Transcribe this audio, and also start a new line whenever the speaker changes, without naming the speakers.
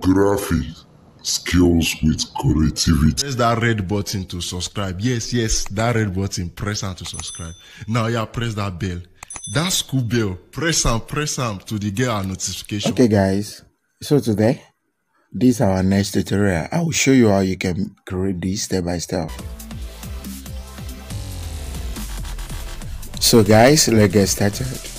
graphic skills with creativity.
Press that red button to subscribe. Yes, yes, that red button. Press and to subscribe. Now, yeah, press that bell. That school bell. Press and press and to the get our notification.
Okay guys, so today, this is our next tutorial. I will show you how you can create this step by step. So guys, let's get started.